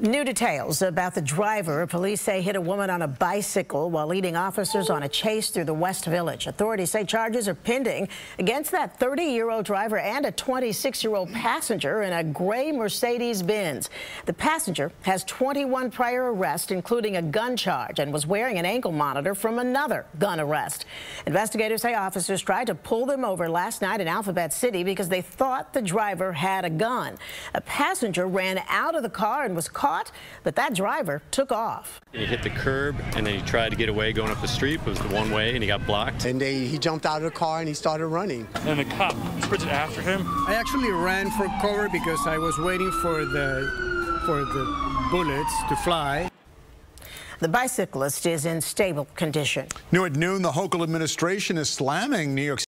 New details about the driver police say hit a woman on a bicycle while leading officers on a chase through the West Village. Authorities say charges are pending against that 30-year-old driver and a 26-year-old passenger in a gray Mercedes-Benz. The passenger has 21 prior arrests, including a gun charge, and was wearing an ankle monitor from another gun arrest. Investigators say officers tried to pull them over last night in Alphabet City because they thought the driver had a gun. A passenger ran out of the car and was caught caught, but that driver took off. He hit the curb and then he tried to get away going up the street. It was the one way and he got blocked. And they, he jumped out of the car and he started running. And the cop sprinted after him. I actually ran for cover because I was waiting for the, for the bullets to fly. The bicyclist is in stable condition. New at noon, the Hochul administration is slamming New York